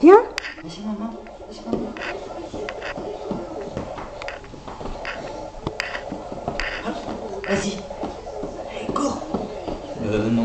Viens. Vas-y, maman. Vas-y, maman. Vas-y. Allez, cours. Euh, non.